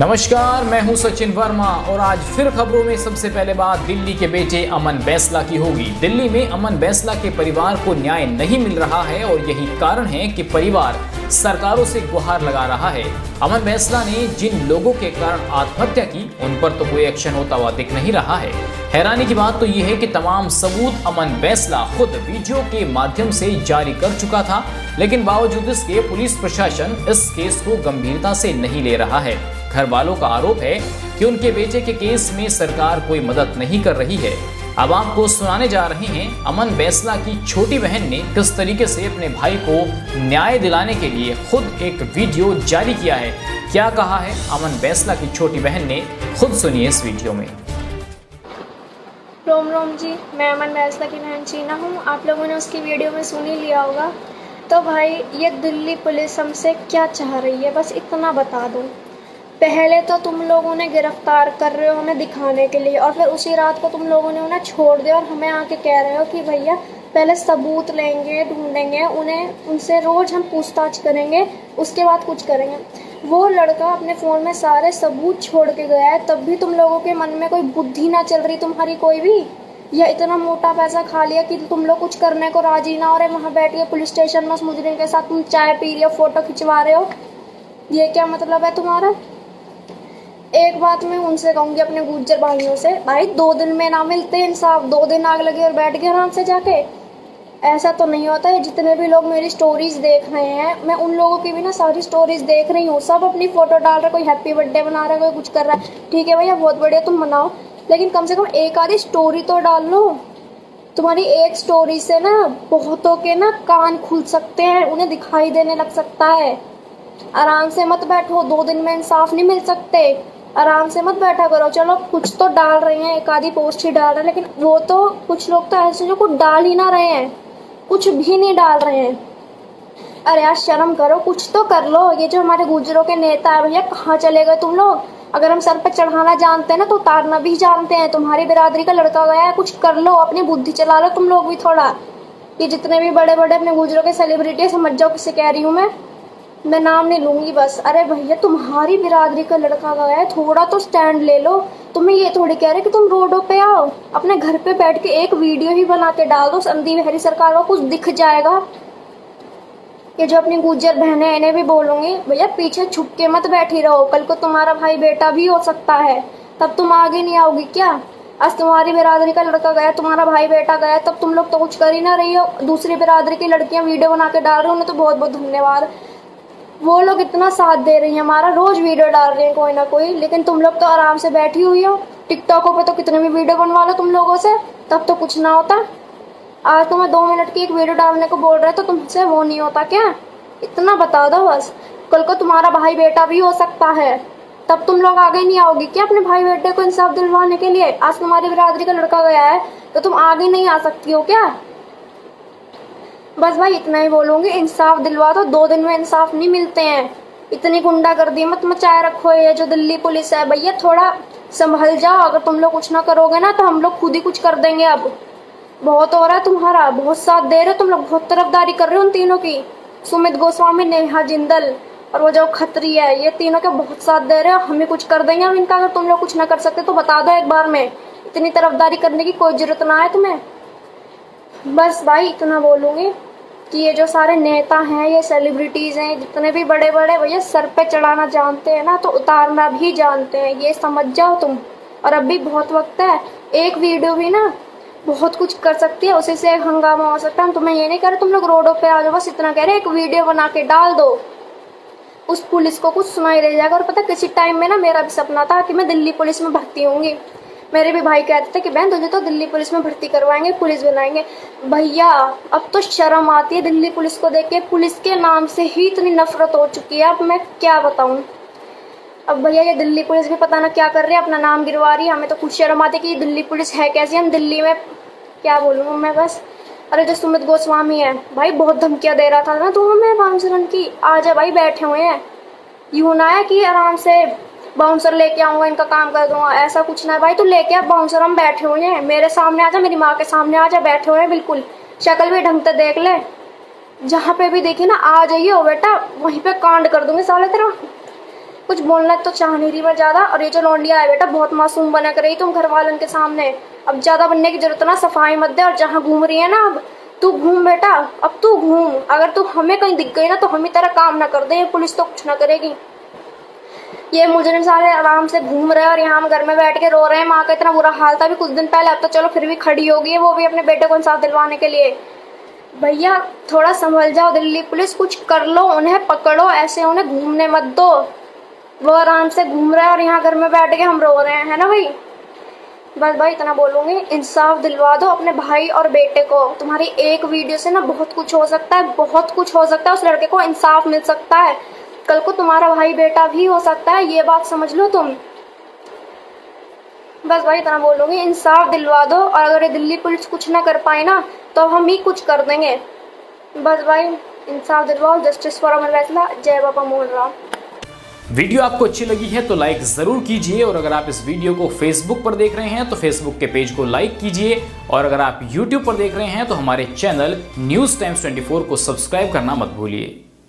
नमस्कार, मैं हूँ सचिन वर्मा और आज फिर खबरों में सबसे पहले बात दिल्ली के बेटे अमन बैसला की होगी। दिल्ली में अमन बैसला के परिवार को न्याय नहीं मिल रहा है और यही कारण है कि परिवार सरकारों से गुहार लगा रहा है। अमन बैसला ने जिन लोगों के कारण आत्महत्या की, उन पर तो कोई एक्शन होता हुआ दिख नहीं रहा है। हैरानी की बात तो यह है कि तमाम सबूत अमन बैसला खुद वीडियो के माध्यम से जारी कर चुका था, लेकिन बावजूद इसके पुलिस प्रशासन इस केस को गंभीरता से नहीं ले रहा है। घर वालों का आरोप है कि उनके बेटे के केस में सरकार कोई मदद नहीं कर रही है। अब आपको सुनाने जा रहे हैं अमन बैसला की छोटी बहन ने किस तरीके से अपने भाई को न्याय दिलाने के लिए खुद एक वीडियो जारी किया है। क्या कहा है अमन बैसला की छोटी बहन ने? खुद सुनिए इस वीडियो में। रोम रोम जी, मैं अमन बैसला की बहन चीना हूँ। आप लोगों ने उसकी वीडियो में सुन ही लिया होगा। तो भाई, ये दिल्ली पुलिस हमसे क्या चाह रही है? बस इतना बता दो। पहले तो तुम लोग उन्हें गिरफ़्तार कर रहे हो उन्हें दिखाने के लिए और फिर उसी रात को तुम लोगों ने उन्हें छोड़ दिया और हमें आके कह रहे हो कि भैया, पहले सबूत लेंगे, ढूंढेंगे, उन्हें, उनसे रोज़ हम पूछताछ करेंगे, उसके बाद कुछ करेंगे। वो लड़का अपने फ़ोन में सारे सबूत छोड़ के गया है, तब भी तुम लोगों के मन में कोई बुद्धि ना चल रही तुम्हारी कोई भी? या इतना मोटा पैसा खा लिया कि तुम लोग कुछ करने को राज़ी ना हो रहे, वहाँ बैठ के पुलिस स्टेशन में उस मुजरिम के साथ तुम चाय पी रहे हो, फ़ोटो खिंचवा रहे हो? ये क्या मतलब है तुम्हारा? एक बात मैं उनसे कहूँगी अपने गुज्जर भाइयों से, भाई, दो दिन में ना मिलते इंसाफ, दो दिन आग लगे और बैठ गए आराम से जाके। ऐसा तो नहीं होता है, जितने भी लोग मेरी स्टोरीज देख रहे हैं, मैं उन लोगों की भी ना सारी स्टोरीज देख रही हूँ, सब अपनी फ़ोटो डाल रहे कोई हैप्पी बर्थडे बना रहा है, कोई कुछ कर रहा है। ठीक है भैया, बहुत बढ़िया, तुम बनाओ लेकिन कम से कम एक आधी स्टोरी तो डाल लो। तुम्हारी एक स्टोरी से ना बहुतों के ना कान खुल सकते हैं, उन्हें दिखाई देने लग सकता है। आराम से मत बैठो, दो दिन में इंसाफ नहीं मिल सकते। आराम से मत बैठा करो। चलो, कुछ तो डाल रहे हैं, एक आधी पोस्ट ही डाल रहे हैं, लेकिन वो तो कुछ लोग तो ऐसे जो कुछ डाल ही ना रहे हैं। कुछ भी नहीं डाल रहे हैं। अरे यार, शर्म करो, कुछ तो कर लो। ये जो हमारे गुजरों के नेता है भैया, कहाँ चले गए तुम लोग? अगर हम सर पर चढ़ाना जानते हैं ना तो उतारना भी जानते हैं। तुम्हारी बिरादरी का लड़का गया है, कुछ कर लो, अपनी बुद्धि चला लो तुम लोग भी थोड़ा। ये जितने भी बड़े बड़े अपने गुजरों के सेलिब्रिटी समझ जाओ किसे कह रही हूँ मैं। मैं नाम नहीं लूँगी बस। अरे भैया, तुम्हारी बिरादरी का लड़का गया है, थोड़ा तो स्टैंड ले लो। तुम्हें ये थोड़ी कह रहे कि तुम रोडों पे आओ। अपने घर पे बैठ के एक वीडियो ही बना के डाल दो संदी बहरी सरकार को कुछ दिख जाएगा। ये जो अपनी गुजर बहनें हैं, इन्हें भी बोलूँगी, भैया, पीछे छुप के मत बैठी रहो। कल को तुम्हारा भाई बेटा भी हो सकता है। तब तुम आगे नहीं आओगी क्या? आज तुम्हारी बिरादरी का लड़का गया, तुम्हारा भाई बेटा गया, तब तुम लोग तो कुछ कर ही ना रही हो। दूसरी बिरादरी की लड़कियाँ वीडियो बना के डाल रहे हो, उन्हें तो बहुत बहुत धन्यवाद। वो लोग इतना साथ दे रही हैं, हमारा रोज वीडियो डाल रहे हैं कोई ना कोई। लेकिन तुम लोग तो आराम से बैठी हुई हो। टिकटॉकों पे तो कितने भी वीडियो बनवा लो तुम लोगों से, तब तो कुछ ना होता। आज तो मैं दो मिनट की एक वीडियो डालने को बोल रहे तो तुमसे वो नहीं होता क्या? इतना बता दो बस। कल को तुम्हारा भाई बेटा भी हो सकता है। तब तुम लोग आगे नहीं आओगे क्या अपने भाई बेटे को इंसाफ दिलवाने के लिए? आज तुम्हारी बिरादरी का लड़का गया है तो तुम आगे नहीं आ सकती हो क्या? बस भाई, इतना ही बोलूँगी, इंसाफ दिलवा दो दो दिन में इंसाफ नहीं मिलते हैं। इतनी गुंडा कर दी मत मचाए रखो, ये जो दिल्ली पुलिस है भैया, थोड़ा संभल जाओ, अगर तुम लोग कुछ ना करोगे ना तो हम लोग खुद ही कुछ कर देंगे अब। बहुत हो रहा है तुम्हारा, बहुत साथ दे रहे हो, तुम लोग बहुत तरफदारी कर रहे हो उन तीनों की। सुमित गोस्वामी, नेहा जिंदल, और वो जो खत्री है, ये तीनों के बहुत साथ दे रहे हो, हम कुछ कर देंगे, हम इनका अगर तुम लोग कुछ ना कर सकते तो बता दो एक बार में। इतनी तरफदारी करने की कोई ज़रूरत ना है तुम्हें? बस भाई, इतना बोलूँगी। कि ये जो सारे नेता हैं, ये सेलिब्रिटीज हैं, जितने भी बड़े बड़े भैया सर पे चढ़ाना जानते हैं ना तो उतारना भी जानते हैं। ये समझ जाओ तुम। और अभी बहुत वक्त है, एक वीडियो भी ना बहुत कुछ कर सकती है, उसी से एक हंगामा हो सकता है। तुम्हें ये नहीं कह रहे, तुम लोग रोडों पे आ जाओ, बस इतना कह रहे एक वीडियो बना के डाल दो। उस पुलिस को कुछ सुनाई दे जाएगा। और पता किसी टाइम में ना मेरा भी सपना था कि मैं दिल्ली पुलिस में भर्ती होंगी। मेरे भी भाई कहते थे कि बहन, तुझे तो दिल्ली पुलिस में भर्ती करवाएँगे, पुलिस बनाएँगे। भैया, अब तो शर्म आती है दिल्ली पुलिस को देख के। पुलिस के नाम से ही इतनी नफरत हो चुकी है, अब मैं क्या बताऊँ? अब भैया, ये दिल्ली पुलिस भी पता ना क्या कर रही है, अपना नाम गिरवा रही है। हमें तो कुछ शर्म आती है कि दिल्ली पुलिस है कैसी, हम दिल्ली में क्या बोलूँ मैं बस। अरे, जो सुमित गोस्वामी है, भाई, बहुत धमकियाँ दे रहा था ना तो हमें रामचरण की, आज भाई, बैठे हुए हैं। यूँ ना है कि आराम से बाउंसर लेके आऊँगा, इनका काम कर दूँगा, ऐसा कुछ ना भाई, तू लेके आ बाउंसर हम बैठे हुए हैं। मेरे सामने आ जा मेरी माँ के सामने आ जा बैठे हुए हैं बिल्कुल। शक्ल भी ढंग से देख ले। जहाँ पे भी देखी ना, आ जाइए हो बेटा, वहीं पे कांड कर दूँगी साले तेरा। कुछ बोलना तो चाह नहीं रही मैं ज़्यादा। और ये जो लौंडिया है बेटा, बहुत मासूम बना कर रही तुम घर वालों के सामने। अब ज़्यादा बनने की ज़रूरत ना, सफ़ाई मत दे। और जहाँ घूम रही है ना, अब तू घूम बेटा, अब तू घूम। अगर तू हमें कहीं दिख गई ना तो हम ही तेरा काम ना कर दे, पुलिस तो कुछ ना करेगी। ये मुझे सारे आराम से घूम रहे हैं और यहाँ हम घर में बैठ के रो रहे हैं। माँ का इतना बुरा हाल था भी कुछ दिन पहले, अब तो चलो फिर भी खड़ी होगी, वो भी अपने बेटे को इंसाफ दिलवाने के लिए। भैया, थोड़ा संभल जाओ, दिल्ली पुलिस, कुछ कर लो, उन्हें पकड़ो, ऐसे उन्हें घूमने मत दो। वो आराम से घूम रहे हैं और यहाँ घर में बैठ के हम रो रहे हैं, है ना भाई? बस भाई, इतना बोलूँगी, इंसाफ दिलवा दो अपने भाई और बेटे को। तुम्हारी एक वीडियो से ना बहुत कुछ हो सकता है, बहुत कुछ हो सकता है, उस लड़के को इंसाफ मिल सकता है। कल को तुम्हारा भाई बेटा भी हो सकता है, ये बात समझ लो तुम। बस भाई, इतना बोलूँगी, इंसाफ दिलवा दो, और अगर ये दिल्ली पुलिस कुछ ना कर पाए ना तो हम ही कुछ कर देंगे। बस भाई, इंसाफ दिलवाओ जस्टिस फॉर अमर फैसला, जय बाबा मोहन राम। वीडियो आपको अच्छी लगी है तो लाइक ज़रूर कीजिए, और अगर आप इस वीडियो को फेसबुक पर देख रहे हैं तो फेसबुक के पेज को लाइक कीजिए, और अगर आप यूट्यूब पर देख रहे हैं तो हमारे चैनल न्यूज़ टाइम्स 24 को सब्सक्राइब करना मत भूलिए।